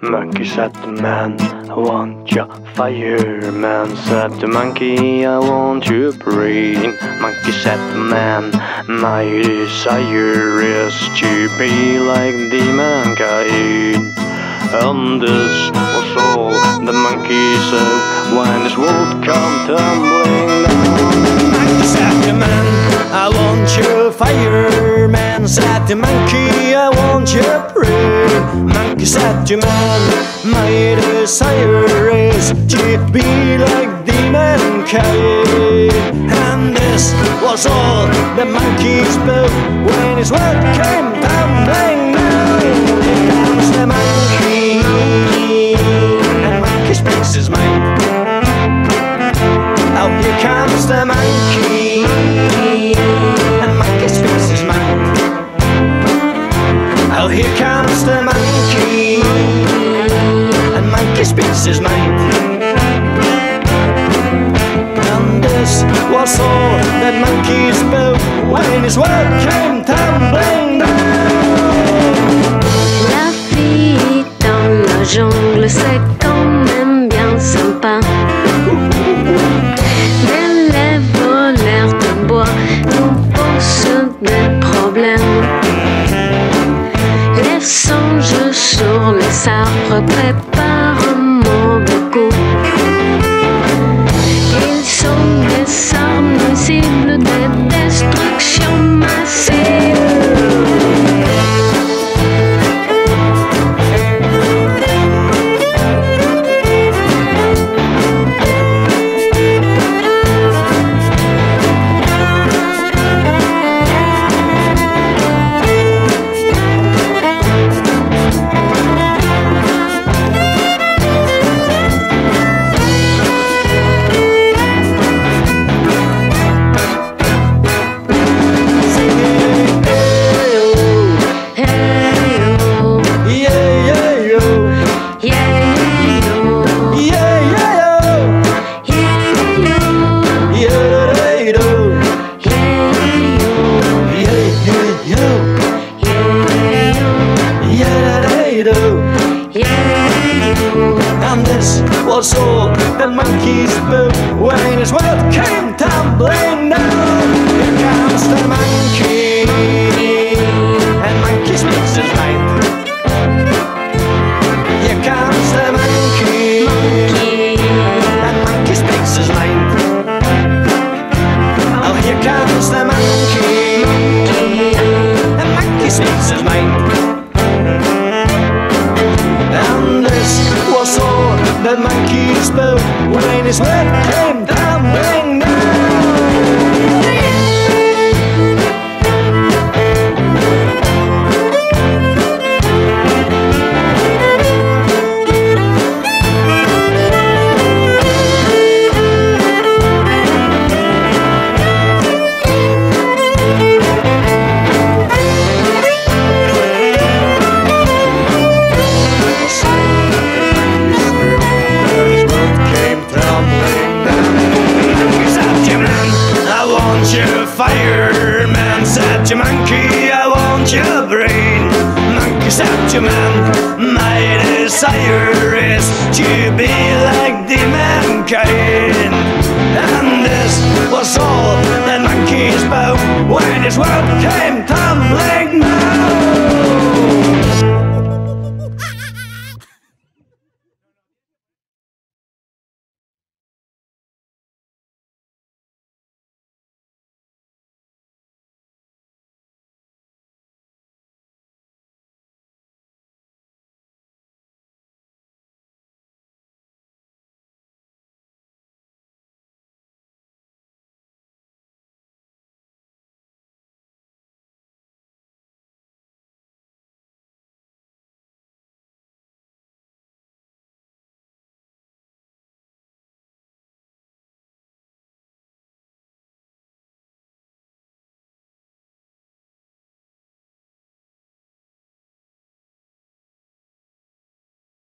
Monkey said the man, I want your fire. Man said the monkey, I want your brain. Monkey said the man, my desire is to be like the mankind. And this was all the monkey said when his world come tumbling. Monkey said the man, I want your fire. Man said the monkey, I said to man, my desire is to be like the mankind. And this was all the monkeys spoke when his world came tumbling down. Here comes the monkey, and monkey speaks his mind. Oh, here comes the monkey, and monkey speaks his mind. Oh, here comes the monkey, La vie dans la jungle, c'est quand même bien sympa. Mais les voleurs de bois nous posent des problèmes. Les singes sur les arbres préparent this was all that monkey when his world came tumbling down. Here comes the monkey, that monkey spoke. When his world came Said monkey, I want your brain. Monkey said to man, my desire is to be like the mankind. And this was all that monkey spoke when his world came tumbling down.